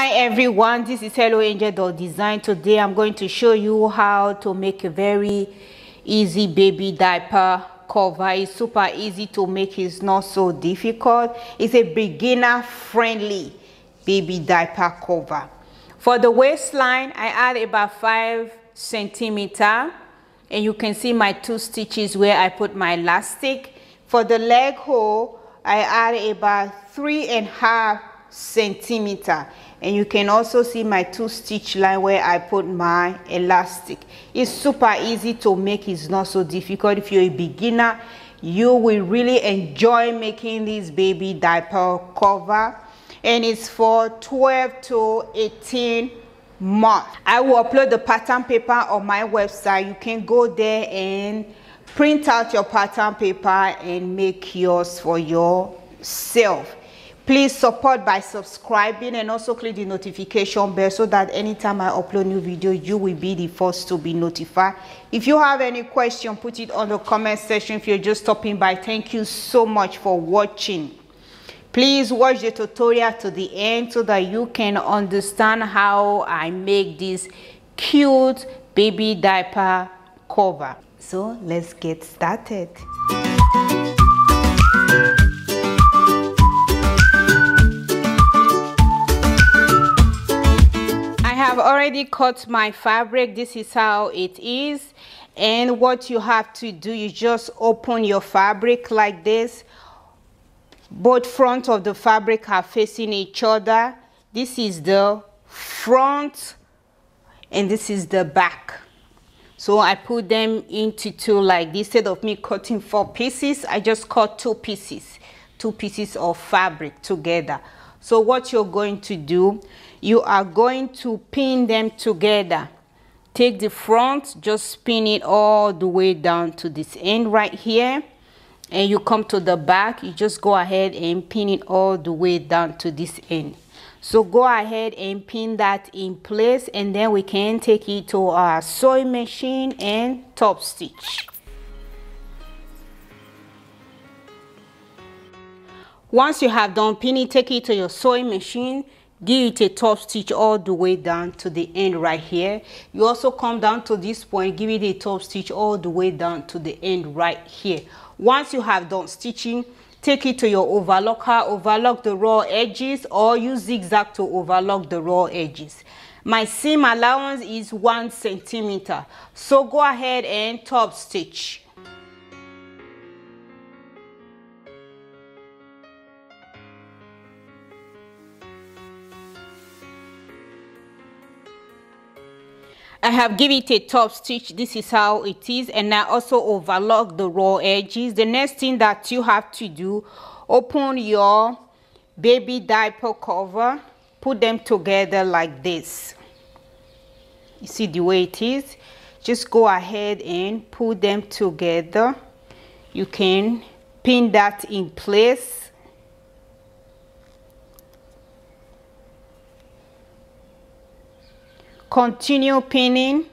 Hi everyone, this is Hello Angel Dot Design. Today I'm going to show you how to make a very easy baby diaper cover. It's super easy to make, it's not so difficult. It's a beginner friendly baby diaper cover. For the waistline, I add about 5 centimeter and you can see my two stitches where I put my elastic. For the leg hole, I add about three and a half centimeter and you can also see my two stitch line where I put my elastic. It's super easy to make it's not so difficult. If you're a beginner you will really enjoy making this baby diaper cover. And it's for 12 to 18 months. I will upload the pattern paper on my website. You can go there and print out your pattern paper and make yours for yourself Please support by subscribing and also click the notification bell so that anytime I upload new video, you will be the first to be notified. If you have any question, put it on the comment section. If you're just stopping by, thank you so much for watching. Please watch the tutorial to the end so that you can understand how I make this cute baby diaper cover. So let's get started. Already cut my fabric. This is how it is. And what you have to do you just open your fabric like this. Both front of the fabric are facing each other. This is the front and this is the back. So I put them into two like this. Instead of me cutting four pieces I just cut two pieces two pieces of fabric together. So what you're going to do you are going to pin them together. Take the front just spin it all the way down to this end right here. And you come to the back you just go ahead and pin it all the way down to this end. So go ahead and pin that in place and then we can take it to our sewing machine and top stitch. Once you have done pinning take it to your sewing machine give it a top stitch all the way down to the end right here. You also come down to this point give it a top stitch all the way down to the end right here. Once you have done stitching take it to your overlocker overlock the raw edges or use zigzag to overlock the raw edges. My seam allowance is one centimeter. So go ahead and top stitch have given it a top stitch. This is how it is. And I also overlock the raw edges. The next thing that you have to do open your baby diaper cover. Put them together like this. You see the way it is? Just go ahead and put them together. You can pin that in place continue pinning.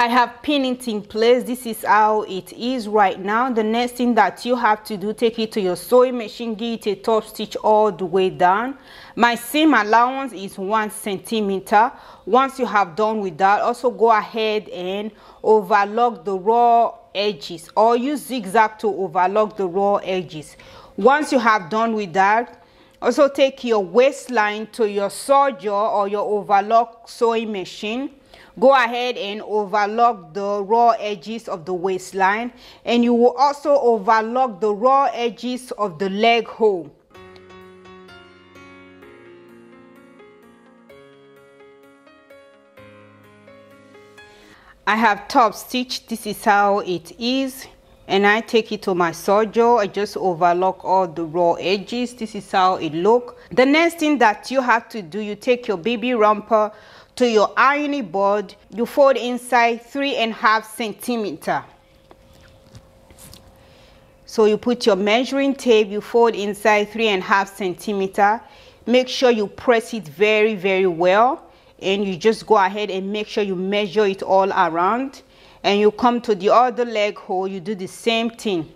I have pinned it in place. This is how it is right now. The next thing that you have to do take it to your sewing machine give it a top stitch all the way down. My seam allowance is one centimeter. Once you have done with that also go ahead and overlock the raw edges or use zigzag to overlock the raw edges. Once you have done with that also take your waistline to your jaw or your overlock sewing machine. Go ahead and overlock the raw edges of the waistline and you will also overlock the raw edges of the leg hole. I have top stitch. This is how it is and I take it to my jaw. I just overlock all the raw edges. This is how it look. The next thing that you have to do you take your baby romper to your ironing board. You fold inside three and a half centimeter. So you put your measuring tape you fold inside three and a half centimeter. Make sure you press it very very well. And you just go ahead and make sure you measure it all around and you come to the other leg hole you do the same thing.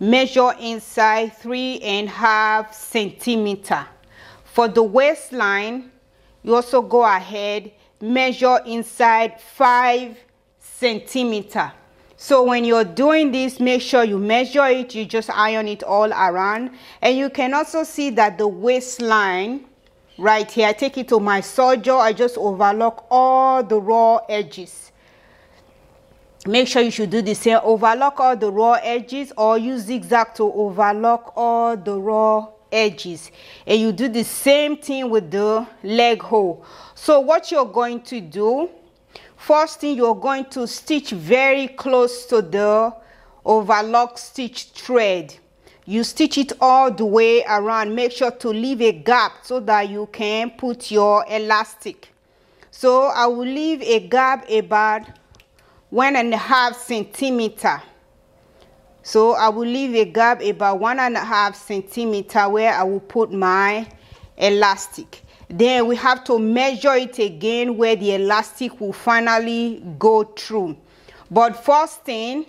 Measure inside three and a half centimeter. For the waistline you also go ahead measure inside five centimeter. So when you're doing this make sure you measure it you just iron it all around. And you can also see that the waistline right here i take it to my serger i just overlock all the raw edges make sure you should do the same overlock all the raw edges or use zigzag to overlock all the raw edges and you do the same thing with the leg hole so what you're going to do First thing you're going to stitch very close to the overlock stitch thread. You stitch it all the way around. Make sure to leave a gap so that you can put your elastic. So I will leave a gap about one and a half centimeter. So I will leave a gap about one and a half centimeter where I will put my elastic. Then we have to measure it again where the elastic will finally go through. But first thing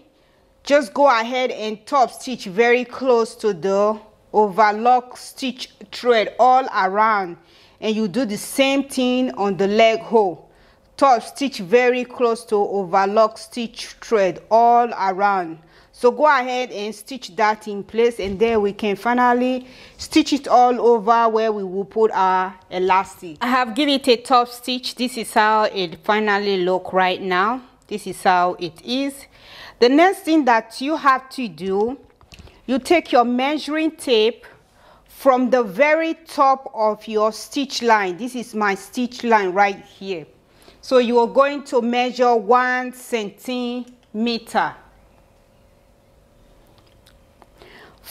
just go ahead and top stitch very close to the overlock stitch thread all around. And you do the same thing on the leg hole top stitch very close to overlock stitch thread all around. So go ahead and stitch that in place and then we can finally stitch it all over where we will put our elastic. I have given it a top stitch. This is how it finally look right now. This is how it is. The next thing that you have to do you take your measuring tape from the very top of your stitch line. This is my stitch line right here so you are going to measure one centimeter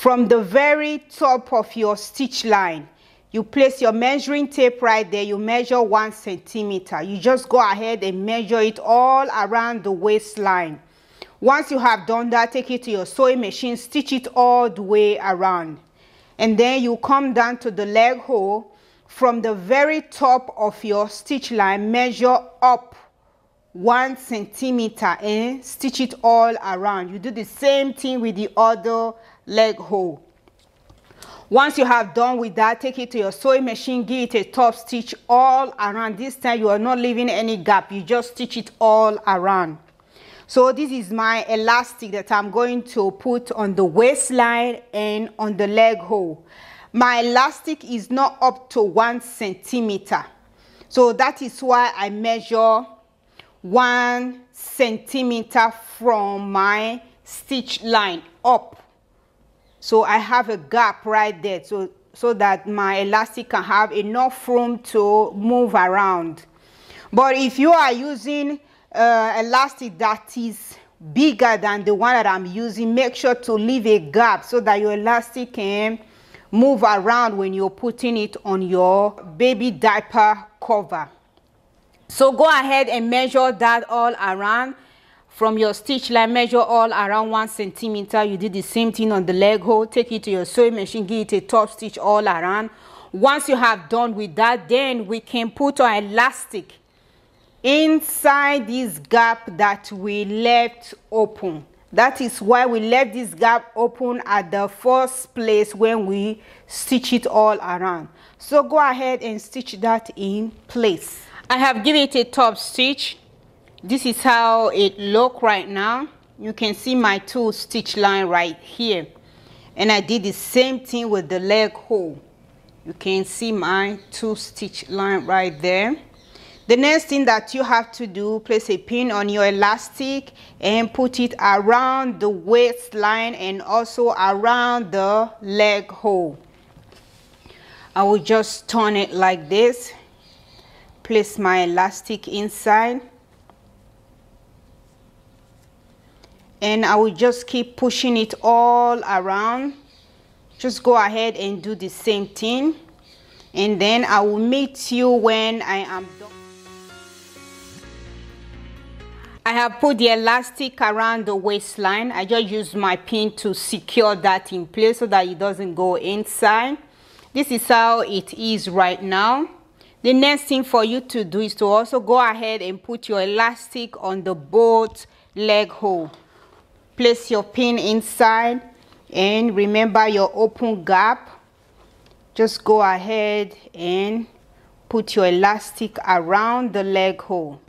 From the very top of your stitch line, you place your measuring tape right there. You measure one centimeter. You just go ahead and measure it all around the waistline. Once you have done that, take it to your sewing machine, stitch it all the way around. And then you come down to the leg hole. From the very top of your stitch line, measure up one centimeter and stitch it all around. You do the same thing with the other leg hole. Once you have done with that, take it to your sewing machine, give it a top stitch all around. This time you are not leaving any gap, you just stitch it all around. So this is my elastic that I'm going to put on the waistline and on the leg hole. My elastic is not up to one centimeter. So that is why I measure one centimeter from my stitch line up so I have a gap right there so, so that my elastic can have enough room to move around. But if you are using uh, elastic that is bigger than the one that I'm using, make sure to leave a gap so that your elastic can move around when you're putting it on your baby diaper cover. So go ahead and measure that all around. From your stitch line measure all around one centimeter. You did the same thing on the leg hole. Take it to your sewing machine give it a top stitch all around. Once you have done with that then we can put our elastic inside this gap that we left open that is why we left this gap open at the first place when we stitch it all around. So go ahead and stitch that in place. I have given it a top stitch. This is how it look right now. You can see my two stitch line right here. And I did the same thing with the leg hole. You can see my two stitch line right there the next thing that you have to do place a pin on your elastic and put it around the waistline and also around the leg hole. I will just turn it like this. Place my elastic inside. And I will just keep pushing it all around. Just go ahead and do the same thing. And then I will meet you when I am done I have put the elastic around the waistline. I just use my pin to secure that in place so that it doesn't go inside. This is how it is right now. The next thing for you to do is to also go ahead and put your elastic on the both leg hole. Place your pin inside and remember your open gap. Just go ahead and put your elastic around the leg hole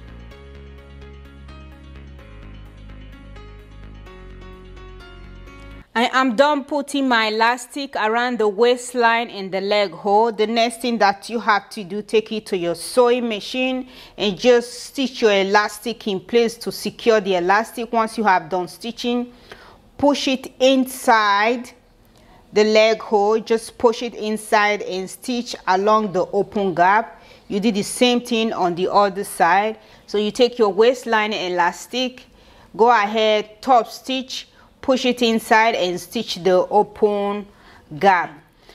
I am done putting my elastic around the waistline and the leg hole. The next thing that you have to do, take it to your sewing machine and just stitch your elastic in place to secure the elastic. Once you have done stitching, push it inside the leg hole. Just push it inside and stitch along the open gap. You do the same thing on the other side. So you take your waistline elastic, go ahead, top stitch, push it inside and stitch the open gap.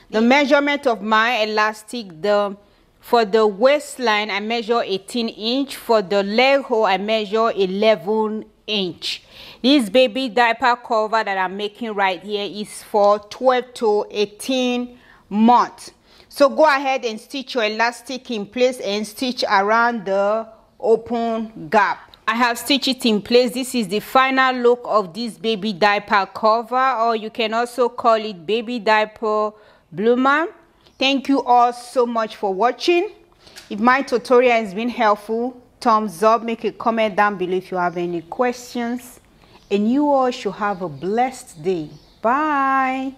The measurement of my elastic the for the waistline i measure 18 inch. For the leg hole i measure 11 inch. This baby diaper cover that i'm making right here is for 12 to 18 months. So go ahead and stitch your elastic in place and stitch around the open gap I have stitched it in place. This is the final look of this baby diaper cover or you can also call it baby diaper bloomer. Thank you all so much for watching. If my tutorial has been helpful, thumbs up, make a comment down below if you have any questions. And you all should have a blessed day. Bye.